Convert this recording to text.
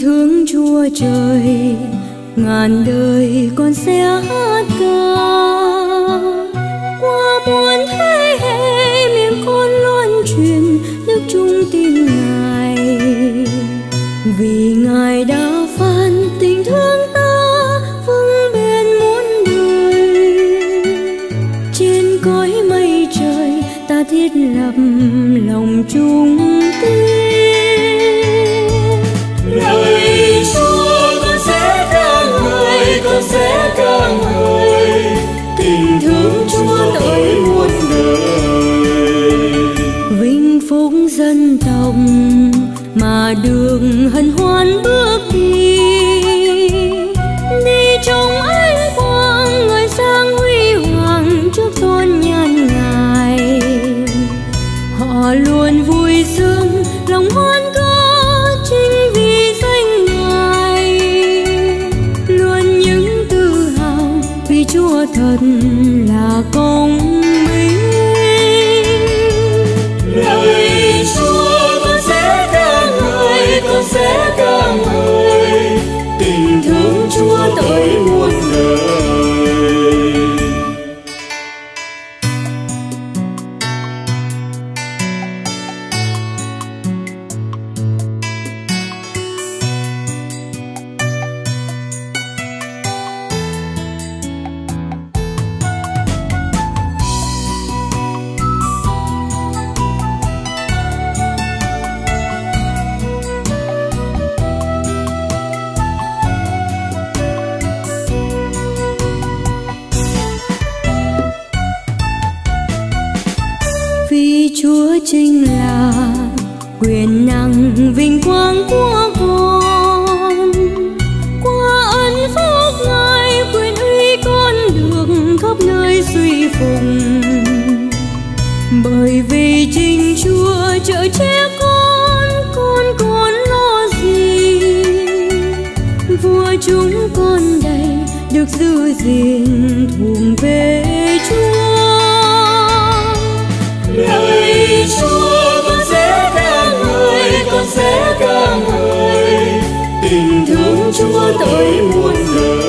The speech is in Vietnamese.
thương chúa trời, ngàn đời con sẽ hát ca. Qua muôn thế hệ miệng con loan truyền, nước chung tin ngài. Vì ngài đã phán tình thương ta vững bên muôn đời. Trên cõi mây trời ta thiết lập lòng chung tin dân tộc mà đường hân hoan bước đi. Đi trong ánh quang người sang huy hoàng trước tôn nhan ngài. Họ luôn vui sướng, lòng hoan chúa chính là quyền năng vinh quang của con. Qua ân phúc ngài, quyền uy con được khắp nơi suy phụng bởi vì chính chúa trợ che con con còn lo gì? Vua chúng con đầy được giữ gìn thuộc về chúa. Ca ngợi. Tình thương chúa tới muôn đời